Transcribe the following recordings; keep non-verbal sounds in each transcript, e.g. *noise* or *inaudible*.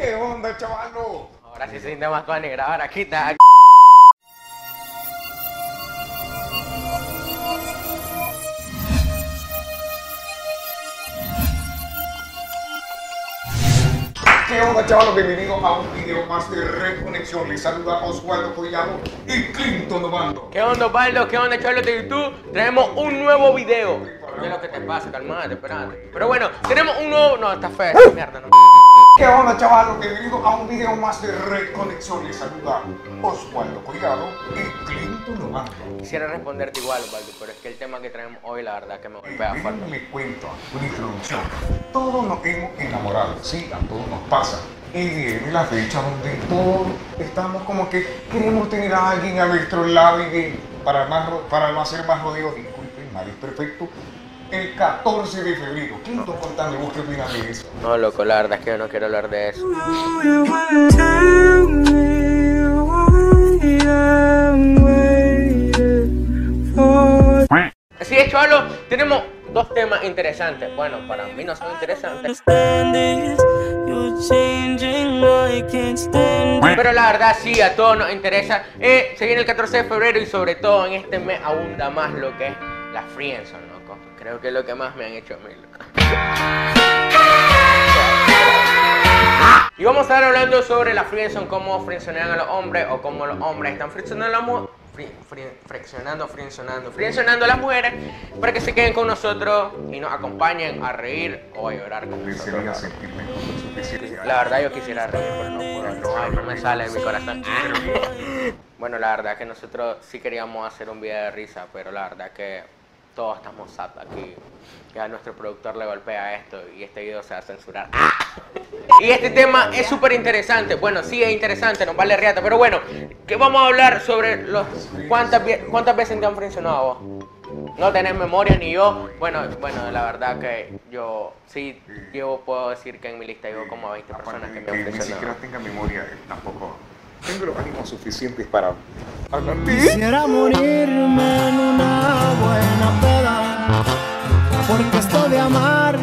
¿Qué onda, chavalo? Ahora sí se siente más tu negra, ahora quita. ¿Qué onda, chavalos? Bienvenidos a un video más de Reconexión. Les saluda Oswaldo Collado y Clinton Obando. ¿Qué onda, Osvaldo? ¿Qué onda, Charlos de YouTube? Traemos un nuevo video. ¿Qué es lo que te pasa? Calmate, espérate. Pero bueno, tenemos un nuevo. No, está feo. esta Mierda, no. ¿Qué onda, chavalos? Bienvenidos a un video más de Reconexión. Les saluda Oswaldo Collado y Clinton Obando. Quisiera responderte igual, Osvaldo, pero es que el tema que traemos hoy, la verdad, que me golpea fuerte. Déjenme les cuento una introducción. Todos nos hemos enamorado, sí, a todos nos pasa. Y viene la fecha donde todos estamos como que queremos tener a alguien a nuestro lado y para, más, para no hacer más rodeos, disculpen, nadie es perfecto. El 14 de febrero, Quinto contando, ¿vos qué opinas de eso? No, loco, la verdad es que yo no quiero hablar de eso. Así es, chavalo, tenemos dos temas interesantes. Bueno, para mí no son interesantes. Pero la verdad sí, a todos nos interesa. Eh, se viene el 14 de febrero y sobre todo en este mes abunda más lo que es la friendzone. Creo que es lo que más me han hecho a mí, loco. Y vamos a estar hablando sobre la friendzone, cómo friendzonean a los hombres o cómo los hombres están friendzoneando a las mujeres. Friccionando, frienzonando, frienzonando a las mujeres para que se queden con nosotros y nos acompañen a reír o a llorar con nosotros. La verdad yo quisiera reír, pero no puedo, ay, no me sale de mi corazón. *laughs* Bueno, la verdad que nosotros sí queríamos hacer un video de risa, pero la verdad que todos estamos sat aquí. Ya nuestro productor le golpea esto y este video se va a censurar. Y este tema es súper interesante. Bueno, sí es interesante, nos vale riata. Pero bueno, que vamos a hablar sobre los cuántas, cuántas veces te han frencionado vos. No tenés memoria ni yo. Bueno, bueno, la verdad que yo sí, yo puedo decir que en mi lista llevo como 20 personas que me han que ni siquiera frencionado. tenga memoria, eh, tampoco tengo los ánimos suficientes para Quisiera morirme en una buena peda, porque esto de amarte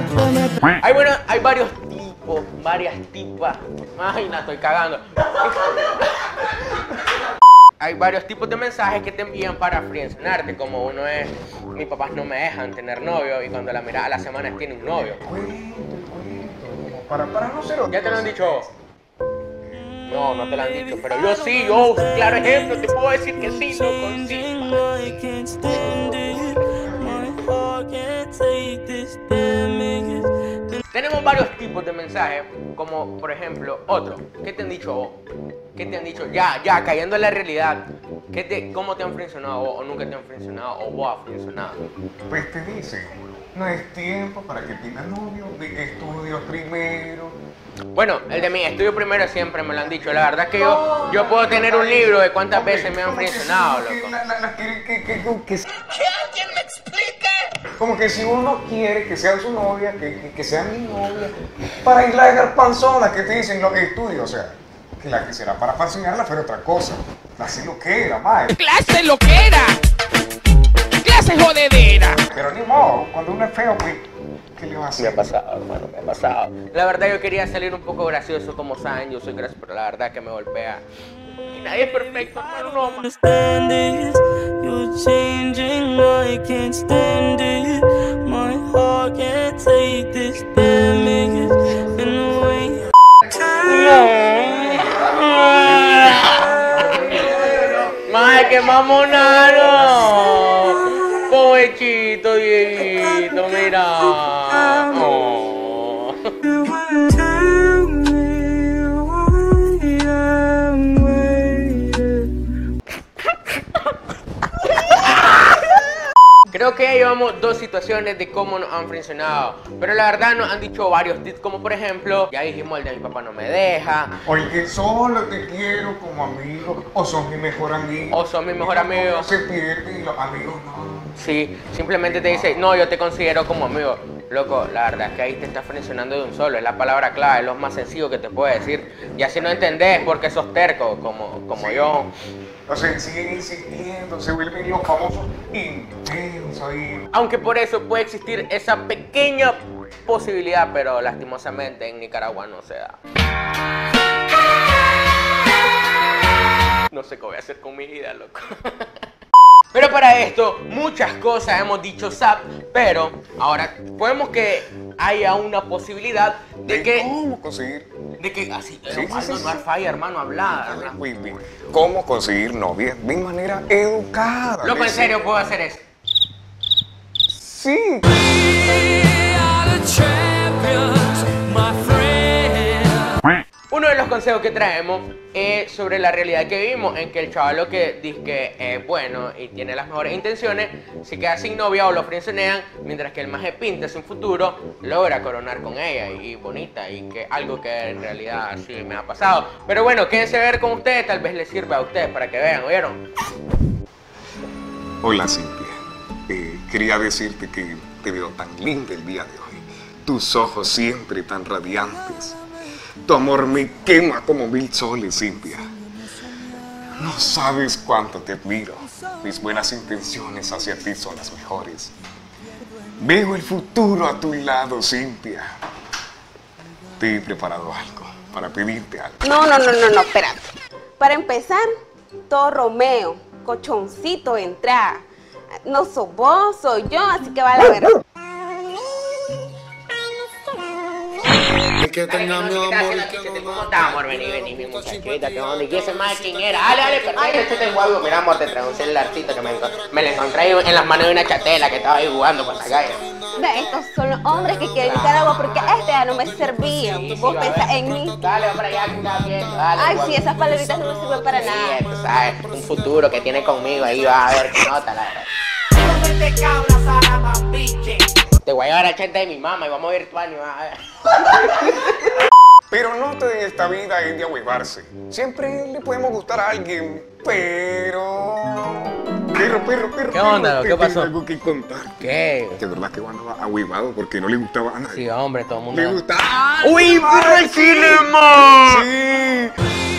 me Hay bueno, hay varios tipos, varias tipas. Ay, la estoy cagando. Hay varios tipos de mensajes que te envían para friendzonarte, como uno es, mis papás no me dejan tener novio y cuando la miras a las semanas tiene un novio. Cuento, cuento, como para, para no ser ¿Ya te lo han dicho? No, no te lo han dicho, pero yo sí, yo, claro ejemplo, te puedo decir que sí, this damage. Tenemos varios tipos de mensajes, como por ejemplo, otro, ¿qué te han dicho vos? ¿Qué te han dicho? Ya, ya, cayendo en la realidad, ¿qué te, ¿cómo te han frencionado vos? ¿O nunca te han frencionado? ¿O vos has frencionado? Pues te dicen, no es tiempo para que tengas novio, estudios primero. Bueno, el de mi estudio primero siempre me lo han dicho. La verdad es que yo, yo puedo tener un libro de cuántas veces me han frencionado, loco. que- alguien me explique? Como que si uno quiere que sea su novia, que, que- que sea mi novia, para irla a dejar panzona, que te dicen los estudios, o sea, que la que será para panzonearla fuera otra cosa. Así lo que era, madre. clase loquera, clase jodedera. Pero ni modo, cuando uno es feo, pues, ¿qué le va a Me hacer? ha pasado, hermano, me ha pasado. La verdad yo quería salir un poco gracioso como saben, yo soy gracioso, pero la verdad que me golpea. Y nadie es perfecto, hermano, no, man. Que mamonado. Pobrecito, Dieguito, mira. Oh. Creo que ya llevamos dos situaciones de cómo nos han frencionado. Pero la verdad nos han dicho varios tips, como por ejemplo, ya dijimos el de mi papá no me deja. Oye, solo te quiero como amigo, o son mi mejor amigo. O son mi mejor amigo. No se pierde y los amigos no. Sí, simplemente te dice, no, yo te considero como amigo. Loco, la verdad es que ahí te estás frencionando de un solo, es la palabra clave, es lo más sencillo que te puede decir. Y así no entendés porque sos terco, como, como yo. Sea, siguen insistiendo, se vuelven los famosos intensos ahí. Aunque por eso puede existir esa pequeña posibilidad, pero lastimosamente en Nicaragua no se da. No sé qué voy a hacer con mi vida, loco. *laughs* Pero para esto, muchas cosas hemos dicho SAP, pero ahora podemos que haya una posibilidad de que. ¿Cómo conseguir? De que así, Sí, sí, sí, no sí. no hay falla, hermano, hablar. ¿Cómo conseguir novia de manera educada? Loco, en serio puedo hacer eso. Sí. Uno de los consejos que traemos es sobre la realidad que vivimos, en que el chaval que dice que es bueno y tiene las mejores intenciones, se queda sin novia o lo frenzonean, mientras que el más pinta sin futuro logra coronar con ella y, bonita, y que algo que en realidad sí me ha pasado. Pero bueno, quédense a ver con ustedes, tal vez les sirva a ustedes para que vean, ¿oyeron? Hola, Cintia. Eh, quería decirte que te veo tan linda el día de hoy. Tus ojos siempre tan radiantes. Tu amor me quema como mil soles, Cintia. No sabes cuánto te admiro. Mis buenas intenciones hacia ti son las mejores. Veo el futuro a tu lado, Cintia. Te he preparado algo para pedirte algo. No, no, no, no, no, espérate. Para empezar, todo Romeo, cochoncito de entrada. No sos vos, soy yo, así que vale a ver. Que tenga mi amor. ¿Cómo está, amor? Vení, vení, mi muchachita, ¿qué onda? ¿Y ese más quién era? Dale, dale, perfecto, yo tengo algo. Mira, amor, te traigo un celularcito que me, enco- me lo encontré ahí en las manos de una chatela que estaba ahí jugando por la calle. Ve, estos son los hombres que quieren Nicaragua porque este ya no me servía. Sí, sí, Vos pensás en mí. Dale, para allá, que está viendo, dale. Ay, sí, esas palabritas no me sirven para Sí, nada. tú sabes, un futuro que tiene conmigo ahí, va a ver qué nota, la verdad. Te voy a llevar a chente de mi mamá y vamos a ir tu año. ver. Pero no todo en esta vida es de ahuevarse. Siempre le podemos gustar a alguien, pero... Perro, perro, perro. ¿Qué onda? perro, ¿Qué te pasó? tengo algo que contar. ¿Qué? De verdad que andaba ahuevado porque no le gustaba a nadie. Sí, hombre, todo el mundo. Le gustaba... ¡Uy, pero el cinema! Sí.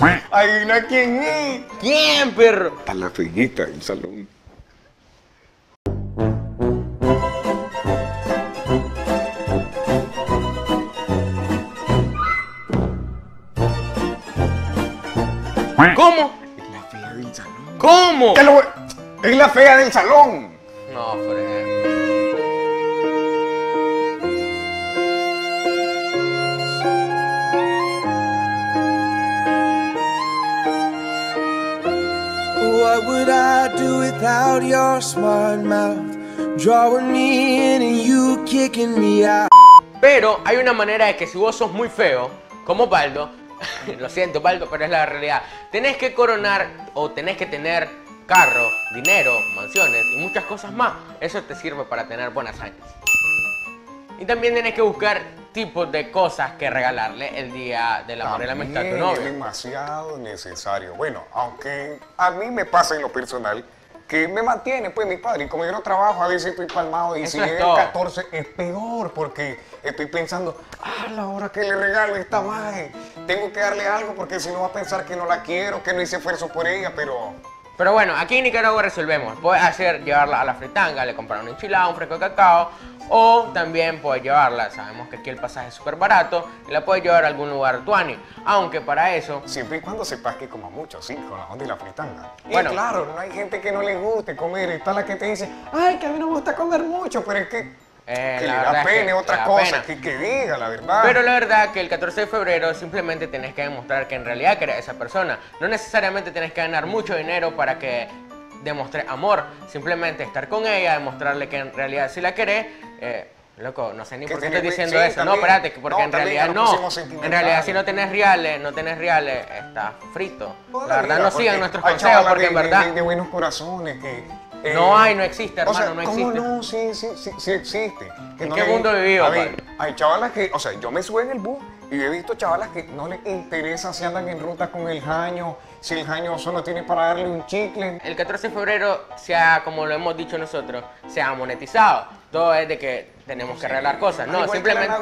Adivina quién es. ¿Quién, perro? A la feñita del salón. ¿Cómo? La fea del salón. ¿Cómo? ¿Qué lo- Es la fea del salón. No, Fred. What would I do without your smart mouth? Drawing me in and you kicking me out. Pero hay una manera de que si vos sos muy feo, como Baldo, *laughs* lo siento Baldo, pero es la realidad, tenés que coronar o tenés que tener carro, dinero, mansiones y muchas cosas más. Eso te sirve para tener buenas años. Y también tenés que buscar tipos de cosas que regalarle el día del amor y la amistad a tu También es novio. demasiado necesario. Bueno, aunque a mí me pasa en lo personal que me mantiene pues mi padre y como yo no trabajo a veces estoy palmado y Eso si es el todo. 14 es peor porque estoy pensando, a la hora que le regalo esta madre, tengo que darle algo porque si no va a pensar que no la quiero, que no hice esfuerzo por ella, pero Pero bueno, aquí en Nicaragua resolvemos. Puedes hacer llevarla a la fritanga, le comprar una enchilada, un fresco de cacao. O también puedes llevarla, sabemos que aquí el pasaje es súper barato, y la puedes llevar a algún lugar tuani. Aunque para eso, siempre y cuando sepas que como mucho, sí, con la onda y la fritanga. Bueno. y claro, no hay gente que no le guste comer, está la que te dice, ay, que a mí no me gusta comer mucho, pero es que, eh, que la le da es que pena, otra cosa, pena. que, que diga la verdad. Pero la verdad que el 14 de febrero simplemente tenés que demostrar que en realidad querés a esa persona. No necesariamente tenés que ganar mucho dinero para que demostres amor. Simplemente estar con ella, demostrarle que en realidad si la querés. eh, loco, no sé ni Que por qué estoy diciendo sí, eso. también. No, espérate, que porque No, en realidad no. En realidad si no tenés reales, no tenés reales, estás frito. Toda La verdad vida, no sigan nuestros consejos porque de, en verdad de- de buenos corazones que... eh, No hay, no existe, o sea, hermano, no ¿cómo existe. no? Sí, sí, sí, sí existe. Que ¿En no qué le- mundo vivimos, A ver, Pablo? hay chavalas que, o sea, yo me subo en el bus y he visto chavalas que no les interesa si andan en ruta con el jaño, si el jaño solo tiene para darle un chicle. El 14 de febrero se ha, como lo hemos dicho nosotros, se ha monetizado. Todo es de que tenemos que arreglar cosas. No, simplemente,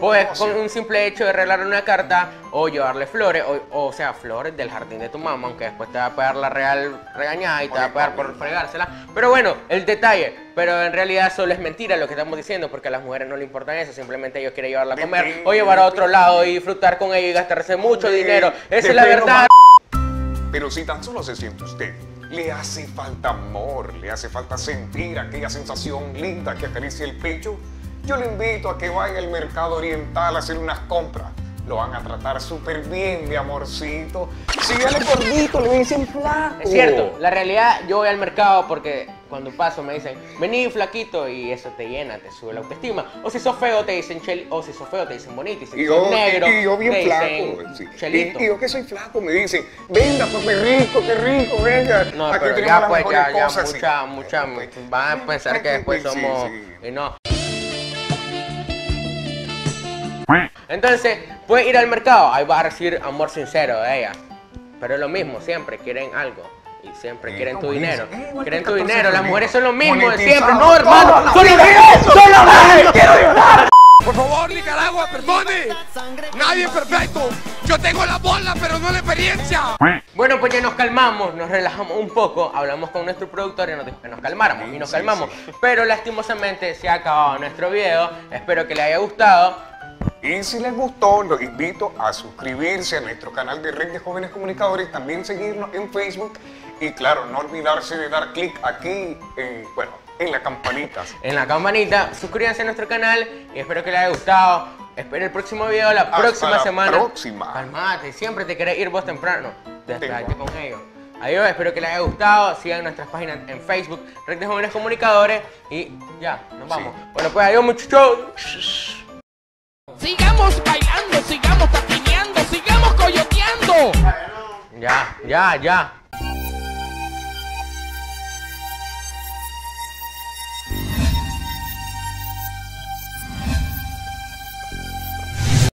pues con un simple hecho de arreglar una carta o llevarle flores, o, o sea, flores del jardín de tu mamá, aunque después te va a pegar la real regañada y te va a pegar por fregársela. Pero bueno, el detalle, pero en realidad solo es mentira lo que estamos diciendo, porque a las mujeres no le importa eso, simplemente ellos quieren llevarla a comer o llevar a otro lado y disfrutar con ella y gastarse mucho dinero. Esa es la verdad. *laughs* Pero si tan solo se siente usted, le hace falta amor, le hace falta sentir aquella sensación linda que acaricia el pecho, yo le invito a que vaya al mercado oriental a hacer unas compras. Lo van a tratar súper bien, mi amorcito. Si le gordito, le dicen flaco. Es cierto, la realidad, yo voy al mercado porque cuando paso me dicen, vení flaquito y eso te llena, te sube la autoestima. O si sos feo te dicen chel, o si sos feo te dicen bonito, y si Y sos yo, negro y yo bien te flaco. dicen sí. chelito. Y, y yo que soy flaco me dicen, venga, pues qué rico, qué rico, venga. no, Aquí pero ya pues, ya, ya, cosas, sí. mucha, mucha, Pues, van a pensar que después sí, somos, sí. y no. Entonces, puedes ir al mercado, ahí vas a recibir amor sincero de ella. Pero es lo mismo, siempre quieren algo. Y siempre Sí, quieren tu dinero. eh, Quieren tu 14 dinero. Las mujeres son lo mismo de siempre. No, hermano. Son los son los quiero llorar. Por favor, Nicaragua, perdone. Nadie es perfecto. Yo tengo la bola, pero no la experiencia. Bueno, pues ya nos calmamos, nos relajamos un poco, hablamos con nuestro productor y nos dijo que nos calmáramos y nos calmamos. sí. Pero lastimosamente se ha acabado nuestro video. Espero que le haya gustado. Y si les gustó, los invito a suscribirse a nuestro canal de Red de Jóvenes Comunicadores, también seguirnos en Facebook y claro, no olvidarse de dar clic aquí, en, bueno, en la campanita. En la campanita, suscríbanse a nuestro canal y espero que les haya gustado. Espero el próximo video la Hasta próxima la semana. próxima. Calmate, siempre te querés ir vos temprano. Despegate Tengo. con ellos. Adiós, espero que les haya gustado. Sigan nuestras páginas en Facebook, Red de Jóvenes Comunicadores. Y ya, nos vamos. Bueno, pues adiós, muchachos. Sigamos bailando, sigamos patineando, sigamos coyoteando. Ya, ya, ya.